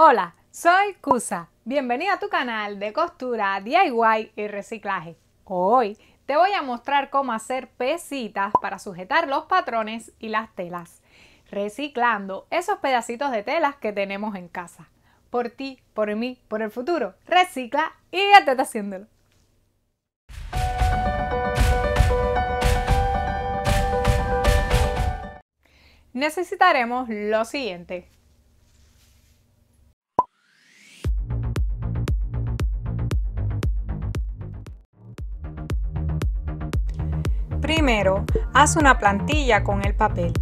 Hola, soy Kusa. Bienvenida a tu canal de costura, DIY y reciclaje. Hoy te voy a mostrar cómo hacer pesitas para sujetar los patrones y las telas, reciclando esos pedacitos de telas que tenemos en casa. Por ti, por mí, por el futuro. Recicla y ya haciéndolo. Necesitaremos lo siguiente. Primero, haz una plantilla con el papel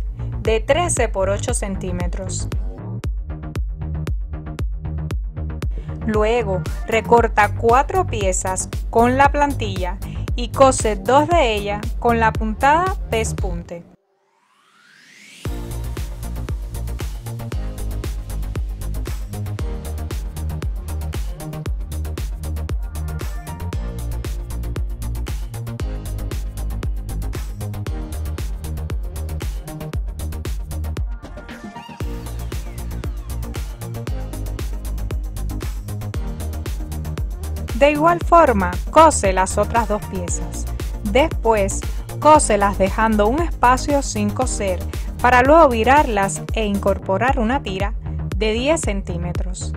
de 13 por 8 centímetros. Luego, recorta cuatro piezas con la plantilla y cose dos de ellas con la puntada pespunte. De igual forma, cose las otras dos piezas. Después, cóselas dejando un espacio sin coser para luego virarlas e incorporar una tira de 10 centímetros.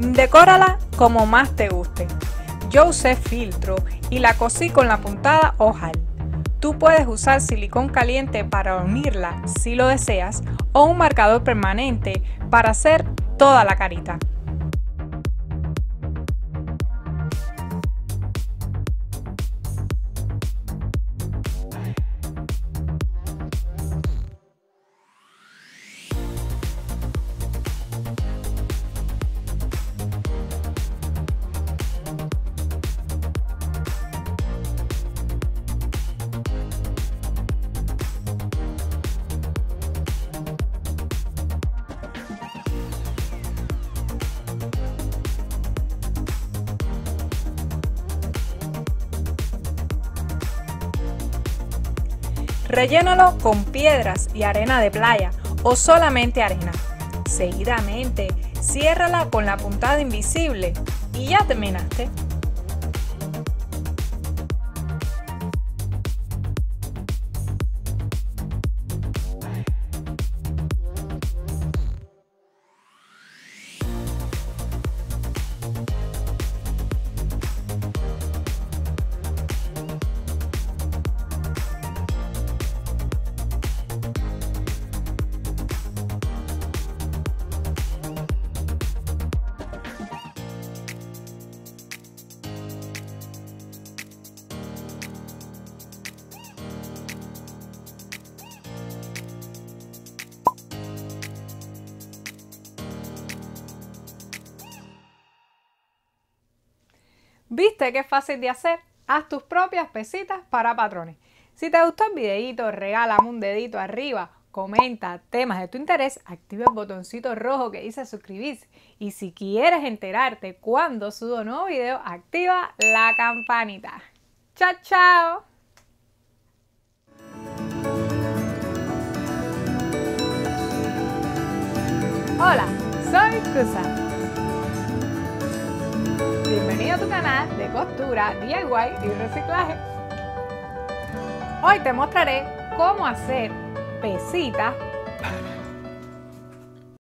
Decórala como más te guste. Yo usé filtro y la cosí con la puntada ojal. Tú puedes usar silicón caliente para unirla si lo deseas o un marcador permanente para hacer toda la carita. Rellénalo con piedras y arena de playa o solamente arena. Seguidamente, ciérrala con la puntada invisible y ya terminaste. ¿Viste qué fácil de hacer? Haz tus propias pesitas para patrones. Si te gustó el videito, regálame un dedito arriba, comenta temas de tu interés, activa el botoncito rojo que dice suscribirse. Y si quieres enterarte cuando subo nuevo video, activa la campanita. ¡Chao, chao! Hola, soy Kusa Bienvenido a tu canal de costura, DIY y reciclaje. Hoy te mostraré cómo hacer pesitas